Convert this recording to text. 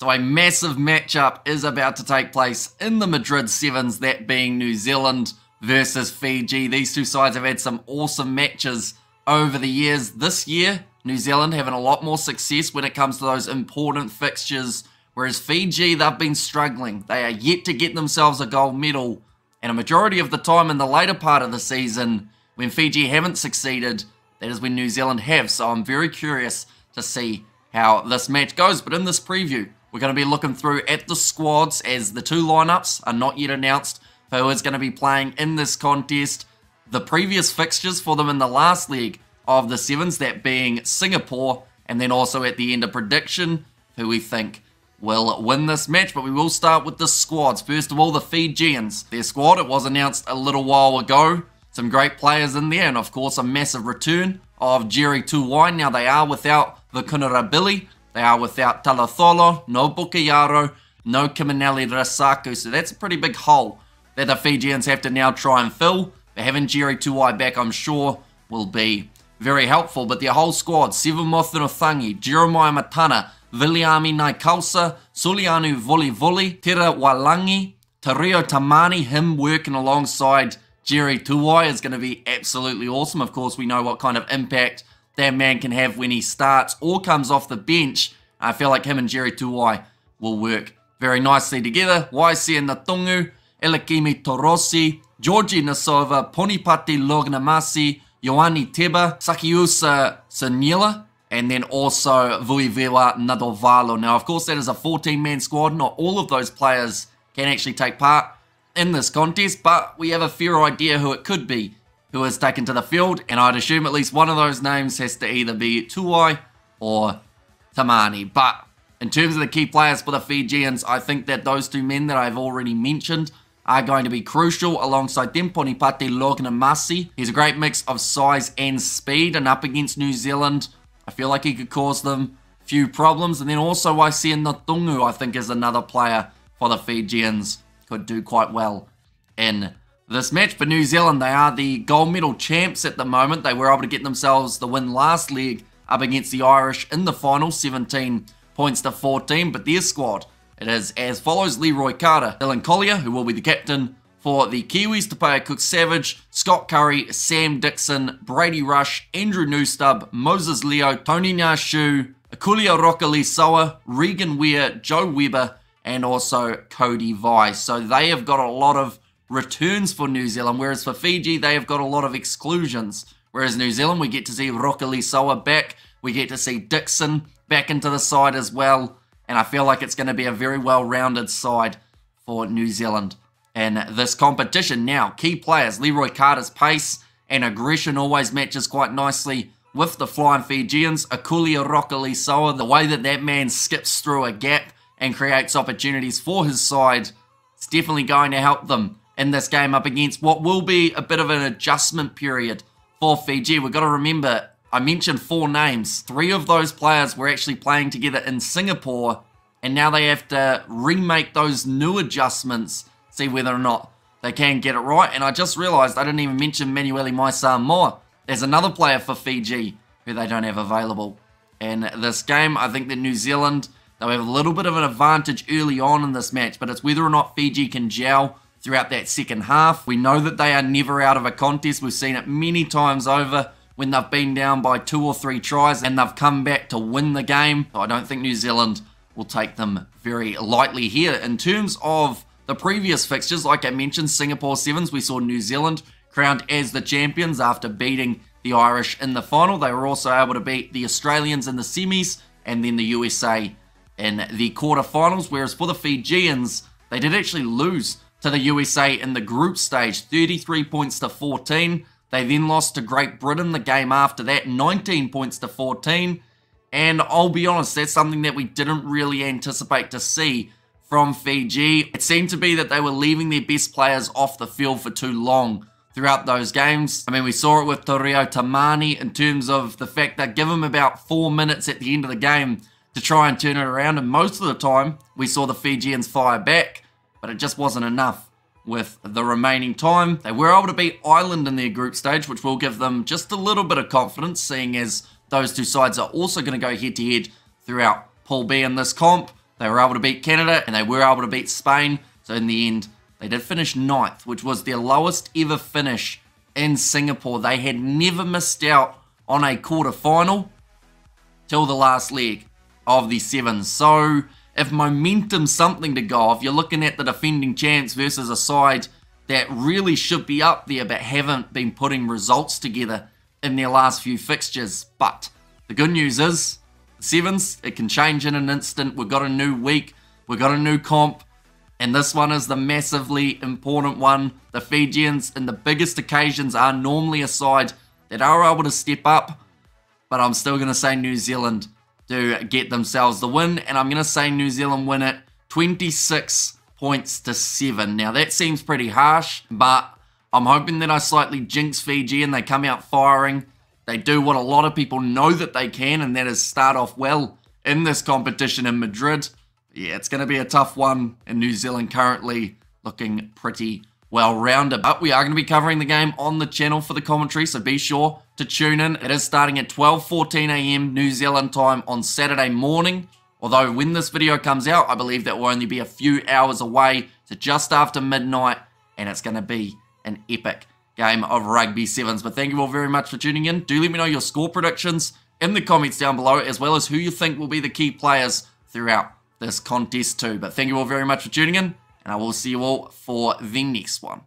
So a massive matchup is about to take place in the Madrid Sevens, that being New Zealand versus Fiji. These two sides have had some awesome matches over the years. This year, New Zealand having a lot more success when it comes to those important fixtures, whereas Fiji, they've been struggling. They are yet to get themselves a gold medal, and a majority of the time in the later part of the season, when Fiji haven't succeeded, that is when New Zealand have. So I'm very curious to see how this match goes. But in this preview, we're going to be looking through at the squads as the two lineups are not yet announced for who is going to be playing in this contest. The previous fixtures for them in the last leg of the sevens, that being Singapore, and then also at the end of prediction, who we think will win this match. But we will start with the squads. First of all, the Fijians. Their squad, it was announced a little while ago. Some great players in there, and of course, a massive return of Jerry Tuwai. Now, they are without the Kunarabili, they are without Talacolo, no Bukayaro, no Kaminieli Rasaku, so that's a pretty big hole that the Fijians have to now try and fill. But having Jerry Tuwai back, I'm sure, will be very helpful. But their whole squad, Sivamothunothangi, Jeremaia Matana, Viliami Naikalsa, Sulianu Voli Tera Walangi, Terio Tamani, him working alongside Jerry Tuwai is going to be absolutely awesome. Of course, we know what kind of impact that man can have when he starts or comes off the bench. I feel like him and Jerry Tuwai will work very nicely together. YC and Nacuqu, Elakimi Torosi, Joji Nasova, Ponipate Loganimasi, Iowane Teba, Sakiusa Sanila, and then also Vuiviawa Naduvalo. Now, of course, that is a 14-man squad. Not all of those players can actually take part in this contest, but we have a fair idea who it could be who is taken to the field, and I'd assume at least one of those names has to either be Tuwai or Tamani. But in terms of the key players for the Fijians, I think that those two men that I've already mentioned are going to be crucial alongside them. Ponipate Loganimasi. He's a great mix of size and speed, and up against New Zealand, I feel like he could cause them a few problems. And then also I see Nacuqu, I think, is another player for the Fijians. Could do quite well in this match. For New Zealand, they are the gold medal champs at the moment. They were able to get themselves the win last leg up against the Irish in the final, 17 points to 14. But their squad, it is as follows. Leroy Carter, Dylan Collier, who will be the captain for the Kiwis, Tepaea Cook Savage, Scott Curry, Sam Dickson, Brady Rush, Andrew Knewstubb, Moses Leo, Tony Ng Shiu, Akulia Rockley Soa, Regan Ware, Joe Webber, and also Cody Vice. So they have got a lot of returns for New Zealand, whereas for Fiji, they have got a lot of exclusions. Whereas New Zealand, we get to see Rokolisoa back, we get to see Dickson back into the side as well, and I feel like it's going to be a very well-rounded side for New Zealand in this competition. Now, key players, Leroy Carter's pace and aggression always matches quite nicely with the Flying Fijians. Akuila Rokolisoa, the way that that man skips through a gap and creates opportunities for his side, it's definitely going to help them in this game up against what will be a bit of an adjustment period for Fiji. We've got to remember, I mentioned four names. Three of those players were actually playing together in Singapore, and now they have to remake those new adjustments, see whether or not they can get it right. And I just realised I didn't even mention Manueli Maisamoa. There's another player for Fiji who they don't have available in this game. I think that New Zealand, they'll have a little bit of an advantage early on in this match, but it's whether or not Fiji can gel throughout that second half. We know that they are never out of a contest. We've seen it many times over when they've been down by two or three tries and they've come back to win the game. I don't think New Zealand will take them very lightly here. In terms of the previous fixtures, like I mentioned, Singapore Sevens, we saw New Zealand crowned as the champions after beating the Irish in the final. They were also able to beat the Australians in the semis and then the USA in the quarterfinals. Whereas for the Fijians, they did actually lose to the USA in the group stage, 33 points to 14. They then lost to Great Britain the game after that, 19 points to 14. And I'll be honest, that's something that we didn't really anticipate to see from Fiji. It seemed to be that they were leaving their best players off the field for too long throughout those games. I mean, we saw it with Terio Tamani in terms of the fact that give him about four minutes at the end of the game to try and turn it around. And most of the time, we saw the Fijians fire back but it just wasn't enough with the remaining time. They were able to beat Ireland in their group stage, which will give them just a little bit of confidence, seeing as those two sides are also going to go head-to-head throughout Pool B in this comp. They were able to beat Canada and they were able to beat Spain. So in the end, they did finish ninth, which was their lowest ever finish in Singapore. They had never missed out on a quarter final till the last leg of the sevens. So if momentum's something to go off, you're looking at the defending champs versus a side that really should be up there but haven't been putting results together in their last few fixtures. But the good news is, the sevens, it can change in an instant. We've got a new week, we've got a new comp, and this one is the massively important one. The Fijians, in the biggest occasions, are normally a side that are able to step up, but I'm still going to say New Zealand to get themselves the win, and I'm going to say New Zealand win it 26 points to 7. Now, that seems pretty harsh, but I'm hoping that I slightly jinx Fiji and they come out firing. They do what a lot of people know that they can, and that is start off well in this competition in Madrid. Yeah, it's going to be a tough one, and New Zealand currently looking pretty well-rounded. But we are going to be covering the game on the channel for the commentary, so be sure to tune in. It is starting at 12.14am New Zealand time on Saturday morning. Although when this video comes out, I believe that will only be a few hours away to just after midnight, and it's going to be an epic game of Rugby Sevens. But thank you all very much for tuning in. Do let me know your score predictions in the comments down below, as well as who you think will be the key players throughout this contest too. But thank you all very much for tuning in, and I will see you all for the next one.